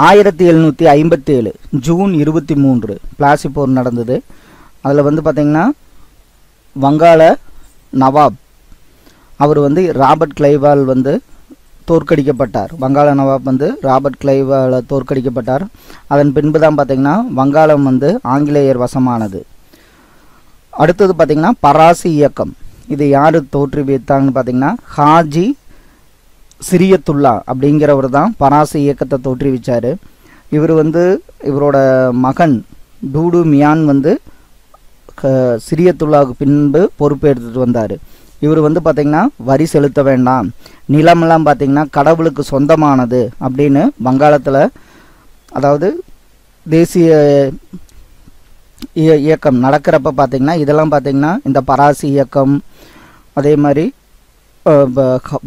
ஆயிரத்தி எழுநூற்றி ஐம்பத்தேழு ஜூன் இருபத்தி மூன்று பிளாசி போர் நடந்தது. அதில் வந்து பார்த்திங்கன்னா வங்காள நவாப் அவர் வந்து ராபர்ட் கிளைவால் வந்து தோற்கடிக்கப்பட்டார். வங்காள நவாப் வந்து ராபர்ட் கிளைவால் தோற்கடிக்கப்பட்டார். அதன் பின்பு தான் பார்த்திங்கன்னா வங்காளம் வந்து ஆங்கிலேயர் வசமானது. அடுத்தது பார்த்திங்கன்னா பராசி இயக்கம். இது யார் தோற்றுவித்தாங்கன்னு பார்த்திங்கன்னா ஹாஜி சிரியத்துல்லா அப்படிங்கிறவர் தான் பராசி இயக்கத்தை தோற்றுவிச்சார். இவர் வந்து இவரோட மகன் டூடு மியான் வந்து க- சிரியத்துல்லாவுக்கு பின்பு பொறுப்பேற்றுட்டு வந்தார். இவர் வந்து பார்த்திங்கன்னா வரி செலுத்த வேண்டாம். நிலமெல்லாம் பார்த்திங்கன்னா கடவுளுக்கு சொந்தமானது அப்படின்னு வங்காளத்தில் அதாவது தேசிய இய- இயக்கம் நடக்கிறப்ப பார்த்தீங்கன்னா இதெல்லாம் பார்த்திங்கன்னா இந்த பராசி இயக்கம் அதே மாதிரி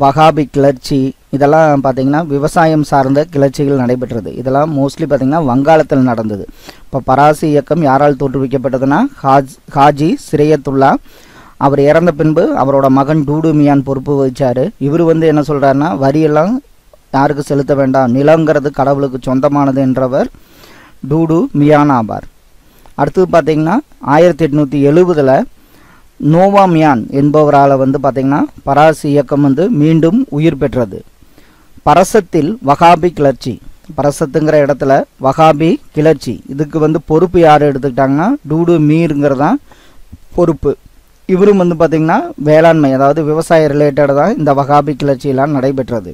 வகாபி கிளர்ச்சி இதெல்லாம் பார்த்தீங்கன்னா விவசாயம் சார்ந்த கிளர்ச்சிகள் நடைபெற்றது. இதெல்லாம் மோஸ்ட்லி பார்த்தீங்கன்னா வங்காளத்தில் நடந்தது. இப்போ பராசி இயக்கம் யாரால் தோற்றுவிக்கப்பட்டதுன்னா ஹாஜ் ஹாஜி சிரேயத்துல்லா. அவர் இறந்த பின்பு அவரோட மகன் டூடு மியான் பொறுப்பு வகிச்சார். இவர் வந்து என்ன சொல்கிறாருன்னா வரியெல்லாம் யாருக்கு செலுத்த வேண்டாம். நிலங்கிறது கடவுளுக்கு சொந்தமானது என்றவர் டூடு மியான் ஆவார். அடுத்தது பார்த்தீங்கன்னா ஆயிரத்தி எட்நூற்றி எழுபதில் நோவா மியான் என்பவரால் வந்து பார்த்தீங்கன்னா பராசி இயக்கம் வந்து மீண்டும் உயிர் பெற்றது. பரசத்தில் வகாபி கிளர்ச்சி. பரசத்துங்கிற இடத்துல வகாபி கிளர்ச்சி. இதுக்கு வந்து பொறுப்பு யார் எடுத்துக்கிட்டாங்கன்னா டூடு மீருங்கிறதான் பொறுப்பு. இவரும் வந்து பார்த்திங்கன்னா வேளாண்மை அதாவது விவசாய ரிலேட்டடாக தான் இந்த வகாபி கிளர்ச்சியெல்லாம் நடைபெற்றது.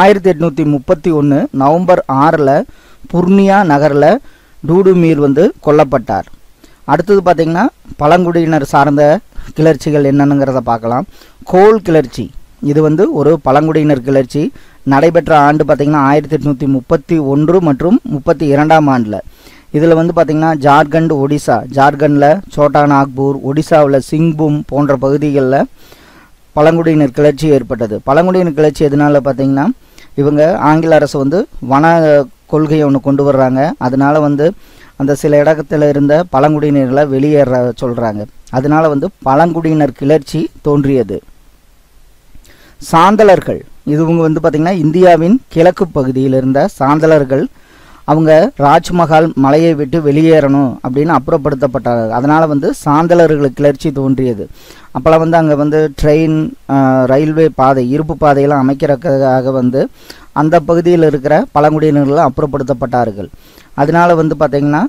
ஆயிரத்தி எட்நூற்றி முப்பத்தி ஒன்று நவம்பர் ஆறில் புர்னியா நகரில் டூடு மீர் வந்து கொல்லப்பட்டார். அடுத்தது பார்த்திங்கன்னா பழங்குடியினர் சார்ந்த கிளர்ச்சிகள் என்னென்னுங்கிறத பார்க்கலாம். கோல் கிளர்ச்சி. இது வந்து ஒரு பழங்குடியினர் கிளர்ச்சி. நடைபெற்ற ஆண்டு பார்த்திங்கன்னா ஆயிரத்தி எட்நூற்றி முப்பத்தி ஒன்று மற்றும் முப்பத்தி இரண்டாம் ஆண்டில். இதில் வந்து பார்த்திங்கன்னா ஜார்க்கண்ட் ஒடிசா. ஜார்க்கண்டில் சோட்டா நாக்பூர் ஒடிசாவில் சிங்பூம் போன்ற பகுதிகளில் பழங்குடியினர் கிளர்ச்சி ஏற்பட்டது. பழங்குடியினர் கிளர்ச்சி எதனால பார்த்தீங்கன்னா இவங்க ஆங்கில அரசு வந்து வன கொள்கையை ஒன்று கொண்டு வர்றாங்க. அதனால் வந்து அந்த சில இடத்துல இருந்த பழங்குடியினர்களை வெளியேற சொல்கிறாங்க அதனால வந்து பழங்குடியினர் கிளர்ச்சி தோன்றியது. சாந்தலர்கள். இதுவங்க வந்து பார்த்திங்கன்னா இந்தியாவின் கிழக்கு பகுதியில் இருந்த சாந்தலர்கள். அவங்க ராஜ்மஹால் மலையை விட்டு வெளியேறணும் அப்படின்னு அப்புறப்படுத்தப்பட்டார்கள். அதனால் வந்து சாந்தலர்களுக்கு கிளர்ச்சி தோன்றியது. அப்போல்லாம் வந்து அங்கே வந்து ட்ரெயின் ரயில்வே பாதை இருப்பு பாதையெல்லாம் அமைக்கிறதுக்காக வந்து அந்த பகுதியில் இருக்கிற பழங்குடியினர்கள் அப்புறப்படுத்தப்பட்டார்கள். அதனால வந்து பார்த்திங்கன்னா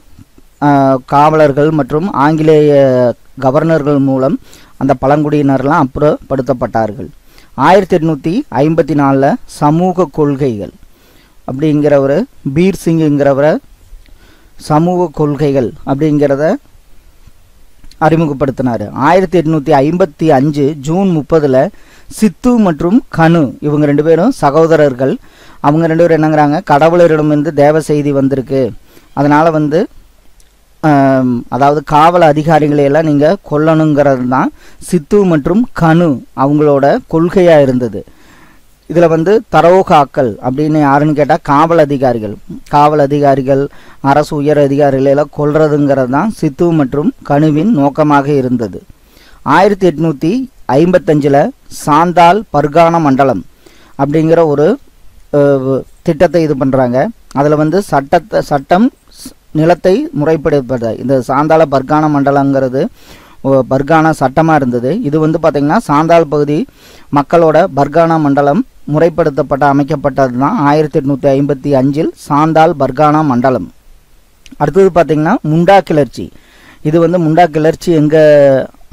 காவலர்கள் மற்றும் ஆங்கிலேய கவர்னர்கள் மூலம் அந்த பழங்குடியினர்லாம் அப்புறப்படுத்தப்பட்டார்கள். ஆயிரத்தி எட்நூற்றி ஐம்பத்தி நாலில் சமூக கொள்கைகள் அப்படிங்கிறவர் பீர் சிங்குங்கிறவரை சமூக கொள்கைகள் அப்படிங்கிறத அறிமுகப்படுத்தினார். ஆயிரத்தி எட்நூற்றி ஐம்பத்தி அஞ்சு ஜூன் முப்பதில் சித்து மற்றும் கனு இவங்க ரெண்டு பேரும் சகோதரர்கள். அவங்க ரெண்டு பேரும் என்னங்கிறாங்க? கடவுளரிடமிருந்து தேவ செய்தி வந்திருக்கு. அதனால் வந்து அதாவது காவல் அதிகாரிகளை எல்லாம் நீங்கள் கொல்லணுங்கிறது தான் சித்து மற்றும் கனு அவங்களோட கொள்கையாக இருந்தது. இதில் வந்து தரோகாக்கள் அப்படின்னு யாருன்னு கேட்டால் காவல் அதிகாரிகள். காவல் அதிகாரிகள் அரசு உயர் அதிகாரிகளை எல்லாம் கொல்றதுங்கிறது தான் சித்து மற்றும் கனுவின் நோக்கமாக இருந்தது. ஆயிரத்தி எட்நூற்றி ஐம்பத்தஞ்சில் சாந்தால் பர்கான மண்டலம் அப்படிங்கிற ஒரு திட்டத்தை இது பண்ணுறாங்க அதில் வந்து சட்டத்தை சட்டம் நிலத்தை முறைப்படுத்த இந்த சாந்தால பர்கான மண்டலங்கிறது பர்கானா சட்டமாக இருந்தது. இது வந்து பார்த்திங்கன்னா சாந்தால் பகுதி மக்களோட பர்கானா மண்டலம் முறைப்படுத்தப்பட்ட அமைக்கப்பட்டது தான் ஆயிரத்தி எட்நூற்றி ஐம்பத்தி அஞ்சில் சாந்தால் பர்கானா மண்டலம். அடுத்தது பார்த்திங்கன்னா முண்டா கிளர்ச்சி. இது வந்து முண்டா கிளர்ச்சி எங்கே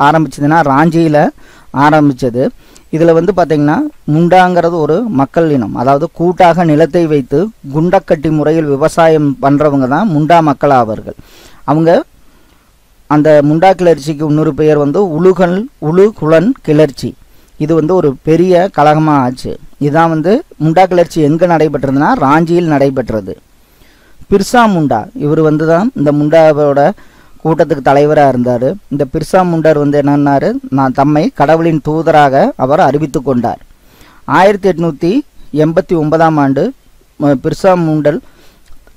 ஆரம்பிச்சதுன்னா ராஞ்சியில் ஆரம்பித்தது இதில் வந்து பார்த்திங்கன்னா முண்டாங்கிறது ஒரு மக்கள் இனம். அதாவது கூட்டாக நிலத்தை வைத்து குண்டக்கட்டி முறையில் விவசாயம் பண்ணுறவங்க தான் முண்டா மக்கள் ஆவார்கள். அவங்க அந்த முண்டா கிளர்ச்சிக்கு இன்னொரு பெயர் வந்து உலுகல் உலுகுலன் கிளர்ச்சி. இது வந்து ஒரு பெரிய கழகமாக ஆச்சு. இதுதான் வந்து முண்டா கிளர்ச்சி எங்கே நடைபெற்றதுன்னா ராஞ்சியில் நடைபெற்றது. பிர்சா முண்டா இவர் வந்து தான் இந்த முண்டாவோட கூட்டத்துக்கு தலைவராக இருந்தார். இந்த பிர்சா முண்டர் வந்து என்னன்னாரு? நான் தம்மை கடவுளின் தூதராக அவர் அறிவித்து கொண்டார். ஆயிரத்தி எட்நூற்றி எண்பத்தி ஒன்பதாம் ஆண்டு பிர்சா முண்டல்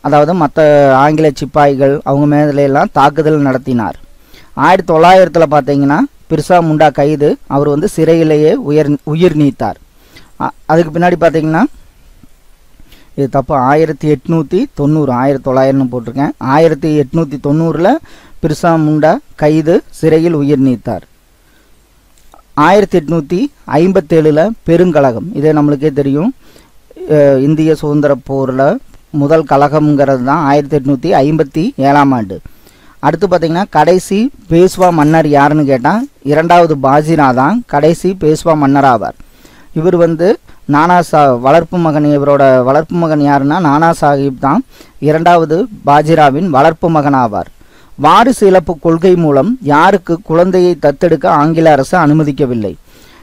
அதாவது மற்ற ஆங்கில சிப்பாய்கள் அவங்க மேல எல்லாம் தாக்குதல் நடத்தினார். ஆயிரத்தி தொள்ளாயிரத்தில் பார்த்தீங்கன்னா பிர்சா முண்டா கைது அவர் வந்து சிறையிலேயே உயர் உயிர் நீத்தார். அதுக்கு பின்னாடி பார்த்தீங்கன்னா இது தப்பு. ஆயிரத்தி எட்நூற்றி தொண்ணூறு ஆயிரத்தி தொள்ளாயிரம்னு போட்டிருக்கேன். ஆயிரத்தி எட்நூற்றி தொண்ணூறில் பிர்சா முண்டா கைது சிறையில் உயிர் நீத்தார். ஆயிரத்தி எட்நூற்றி ஐம்பத்தேழில் பெருங்கழகம் இதே நம்மளுக்கே தெரியும். இந்திய சுதந்திர போரில் முதல் கழகம்ங்கிறது தான் ஆயிரத்தி எட்நூற்றி ஐம்பத்தி ஏழாம் ஆண்டு. அடுத்து பார்த்தீங்கன்னா கடைசி பேசுவா மன்னர் யாருன்னு கேட்டால் இரண்டாவது பாஜிரா தான் கடைசி பேசுவா மன்னர் ஆவார். இவர் வந்து நானா சா வளர்ப்பு மகன் இவரோட வளர்ப்பு மகன் யாருன்னா நானா சாஹிப் தான் இரண்டாவது பாஜிராவின் வளர்ப்பு மகன் ஆவார். வாரிசு இழப்பு கொள்கை மூலம் யாருக்கு குழந்தையை தத்தெடுக்க ஆங்கில அரசு அனுமதிக்கவில்லை?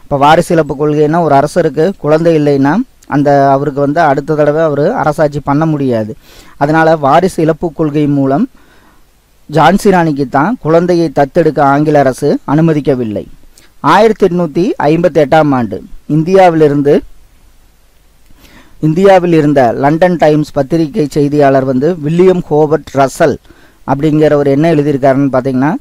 இப்போ வாரிசு இழப்பு கொள்கைன்னா ஒரு அரசருக்கு குழந்தை இல்லைன்னா அந்த அவருக்கு வந்து அடுத்த தடவை அவர் அரசாட்சி பண்ண முடியாது. அதனால் வாரிசு இழப்பு கொள்கை மூலம் ஜான்சி ராணிக்கு தான் குழந்தையை தத்தெடுக்க ஆங்கில அரசு அனுமதிக்கவில்லை. ஆயிரத்தி எட்நூற்றி ஐம்பத்தி எட்டாம் ஆண்டு இந்தியாவிலிருந்து இந்தியாவில் இருந்த லண்டன் டைம்ஸ் பத்திரிகை செய்தியாளர் வந்து வில்லியம் ஹோவர்ட் ரசல் அப்படிங்கிறவர் என்ன எழுதியிருக்காருன்னு பார்த்தீங்கன்னா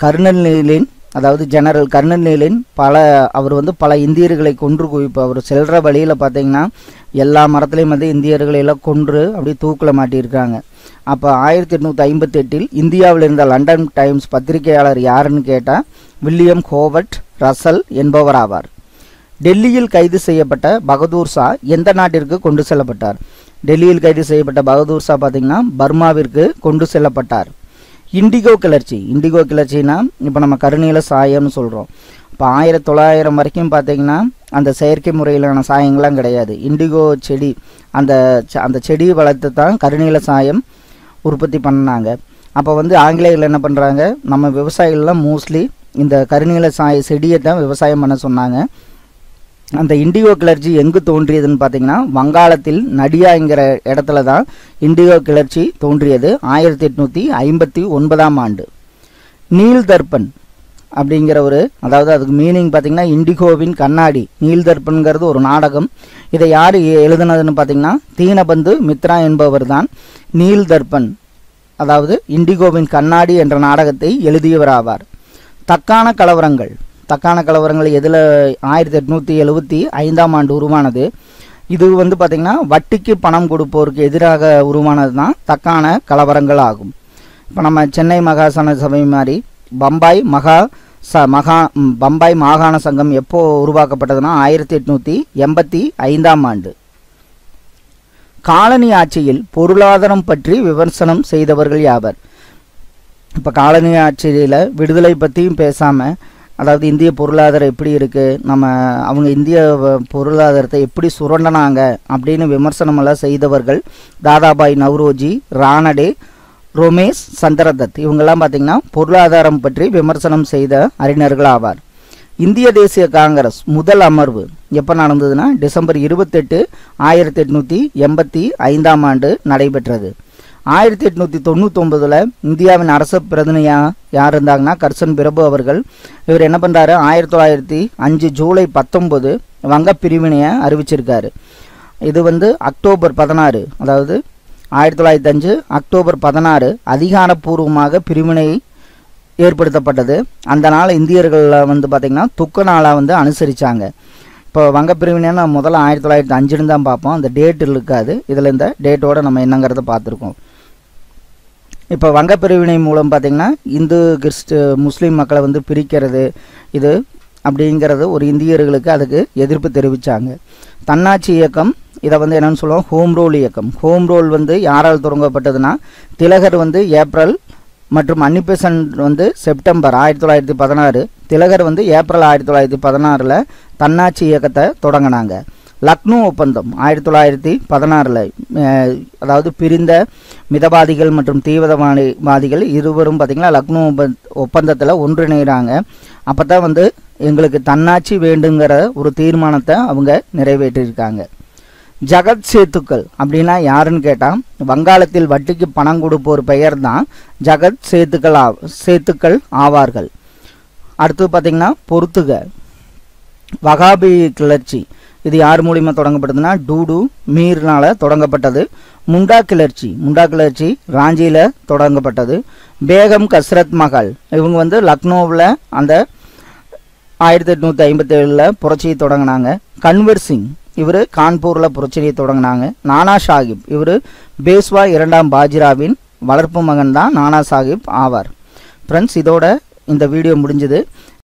கர்னலின் அதாவது ஜெனரல் கர்னல் பல அவர் வந்து பல இந்தியர்களை கொன்று குவிப்பு. அவர் செல்ற வழியில் பார்த்தீங்கன்னா எல்லா மரத்துலேயும் வந்து இந்தியர்களை எல்லாம் கொன்று அப்படி தூக்கில் மாட்டியிருக்காங்க. அப்போ ஆயிரத்தி எட்நூற்றி ஐம்பத்தி எட்டில் இந்தியாவில் இருந்த லண்டன் டைம்ஸ் பத்திரிகையாளர் யாருன்னு கேட்டால் வில்லியம் ஹோவர்ட் ரசல் என்பவர் ஆவார் டெல்லியில் கைது செய்யப்பட்ட பகதூர் ஷா எந்த நாட்டிற்கு கொண்டு செல்லப்பட்டார்? டெல்லியில் கைது செய்யப்பட்ட பகதூர் ஷா பார்த்தீங்கன்னா பர்மாவிற்கு கொண்டு செல்லப்பட்டார். இண்டிகோ கிளர்ச்சி இண்டிகோ கிளர்ச்சின்னா இப்போ நம்ம கருநீல சாயம்னு சொல்கிறோம் இப்போ ஆயிரத்தி தொள்ளாயிரம் வரைக்கும் பார்த்தீங்கன்னா அந்த செயற்கை முறையிலான சாயங்கள்லாம் கிடையாது. இண்டிகோ செடி அந்த அந்த செடி வளர்த்து தான் கருநீல சாயம் உற்பத்தி பண்ணாங்க. அப்போ வந்து ஆங்கிலேயர்கள் என்ன பண்ணுறாங்க நம்ம விவசாயிகள்லாம் மோஸ்ட்லி இந்த கருநீல சாய செடியை தான் விவசாயம் பண்ண சொன்னாங்க. அந்த இண்டிகோ கிளர்ச்சி எங்கு தோன்றியதுன்னு பார்த்தீங்கன்னா வங்காளத்தில் நடியாங்கிற இடத்துல தான் இண்டிகோ கிளர்ச்சி தோன்றியது ஆயிரத்தி எட்நூற்றி ஐம்பத்தி ஒன்பதாம் ஆண்டு. நீல் தர்பன் அப்படிங்கிற ஒரு அதாவது அதுக்கு மீனிங் பார்த்தீங்கன்னா இண்டிகோவின் கண்ணாடி. நீல் தர்பன்கிறது ஒரு நாடகம். இதை யார் எழுதுனதுன்னு பார்த்தீங்கன்னா தீனபந்து மித்ரா என்பவர் தான் நீல் தர்பன் அதாவது இண்டிகோவின் கண்ணாடி என்ற நாடகத்தை எழுதியவர் ஆவார் தக்கான கலவரங்கள். தக்கான கலவரங்கள் எதில் ஆயிரத்தி எட்நூற்றி எழுபத்தி ஐந்தாம் ஆண்டு உருவானது. இது வந்து பார்த்திங்கன்னா வட்டிக்கு பணம் கொடுப்போருக்கு எதிராக உருவானது தான் தக்கான கலவரங்கள் ஆகும். இப்போ நம்ம சென்னை மகாசன சபை மாதிரி பம்பாய் மகா ச மகா பம்பாய் மாகாண சங்கம் எப்போ உருவாக்கப்பட்டதுன்னா ஆயிரத்தி எட்நூற்றி எண்பத்தி ஐந்தாம் ஆண்டு. காலனி ஆட்சியில் பொருளாதாரம் பற்றி விமர்சனம் செய்தவர்கள் யாவர்? இப்போ காலனி ஆட்சியில் விடுதலை பற்றியும் பேசாமல் அதாவது இந்திய பொருளாதாரம் எப்படி இருக்குது நம்ம அவங்க இந்திய வ- பொருளாதாரத்தை எப்படி சுரண்டனாங்க அப்படின்னு விமர்சனமெல்லாம் செய்தவர்கள் தாதாபாய் நவ்ரோஜி ராணடே ரோமேஷ் சந்திரதத். இவங்கெல்லாம் பார்த்திங்கன்னா பொருளாதாரம் பற்றி விமர்சனம் செய்த அறிஞர்கள் ஆவார். இந்திய தேசிய காங்கிரஸ் முதல் அமர்வு எப்போ நடந்ததுன்னா டிசம்பர் இருபத்தெட்டு ஆயிரத்தி எட்நூற்றி எண்பத்தி ஐந்தாம் ஆண்டு நடைபெற்றது. ஆயிரத்தி எட்நூற்றி தொண்ணூத்தொம்பதில் இந்தியாவின் அரச பிரதிநிதியா யார் இருந்தாங்கன்னா கர்சன் பிரபு அவர்கள். இவர் என்ன பண்ணுறாரு ஆயிரத்தி தொள்ளாயிரத்தி அஞ்சு ஜூலை பத்தொம்பது வங்க பிரிவினையை அறிவிச்சிருக்காரு. இது வந்து அக்டோபர் பதினாறு அதாவது ஆயிரத்தி தொள்ளாயிரத்தி அஞ்சு அக்டோபர் பதினாறு அதிகாரப்பூர்வமாக பிரிவினை ஏற்படுத்தப்பட்டது. அந்த நாள் இந்தியர்களில் வந்து பார்த்திங்கன்னா துக்க நாளாக வந்து அனுசரித்தாங்க இப்போ வங்க பிரிவினை முதல்ல ஆயிரத்தி தொள்ளாயிரத்தி அஞ்சுன்னு தான் பார்ப்போம். அந்த டேட் இருக்காது. இதில் இந்த டேட்டோட நம்ம என்னங்கிறத பார்த்துருக்கோம். இப்போ வங்க பிரிவினை மூலம் பார்த்திங்கன்னா இந்து கிறிஸ்து முஸ்லீம் மக்களை வந்து பிரிக்கிறது இது அப்படிங்கிறது ஒரு இந்தியர்களுக்கு அதுக்கு எதிர்ப்பு தெரிவித்தாங்க தன்னாட்சி இயக்கம் இதை வந்து என்னென்னு சொல்லுவோம் ஹோம் ரோல் இயக்கம். ஹோம் ரோல் வந்து யாரால் தொடங்கப்பட்டதுன்னா திலகர் வந்து ஏப்ரல் மற்றும் அன்னிபெசன் வந்து செப்டம்பர் ஆயிரத்தி தொள்ளாயிரத்தி பதினாறு திலகர் வந்து ஏப்ரல் ஆயிரத்தி தொள்ளாயிரத்தி பதினாறில் தன்னாட்சி இயக்கத்தை தொடங்கினாங்க. லக்னோ ஒப்பந்தம் ஆயிரத்தி தொள்ளாயிரத்தி பதினாறில் அதாவது பிரிந்த மிதவாதிகள் மற்றும் தீவிரவாதிகள் இருவரும் பார்த்திங்கன்னா லக்னோ ஒப்ப- ஒப்பந்தத்தில் ஒன்றிணைகிறாங்க அப்போ தான் வந்து எங்களுக்கு தன்னாட்சி வேண்டுங்கிற ஒரு தீர்மானத்தை அவங்க நிறைவேற்றியிருக்காங்க. ஜகத் சேத்துக்கள் அப்படின்னா யாருன்னு கேட்டால் வங்காளத்தில் வட்டிக்கு பணம் கொடுப்போர் பெயர் தான் ஜகத் சேத்துக்கள் ஆ சேத்துக்கள் ஆவார்கள். அடுத்து பார்த்தீங்கன்னா பொறுத்துக வகாபி கிளர்ச்சி. இது யார் மூலியமா தொடங்கப்பட்டதுன்னா டூடு மீர்னால தொடங்கப்பட்டது. முண்டா கிளர்ச்சி முண்டா கிளர்ச்சி ராஞ்சியில் தொடங்கப்பட்டது. பேகம் கஸ்ரத் மஹால் இவங்க வந்து லக்னோவில் அந்த ஆயிரத்தி எட்நூற்றி ஐம்பத்தேழில் புரட்சியை தொடங்கினாங்க. கன்வர் சிங் இவர் கான்பூரில் புரட்சியை தொடங்கினாங்க. நானா சாஹிப் இவர் பேஸ்வா இரண்டாம் பாஜிராவின் வளர்ப்பு மகன் தான் நானா சாஹிப் ஆவார். ஃப்ரெண்ட்ஸ் இதோட இந்த வீடியோ முடிஞ்சது.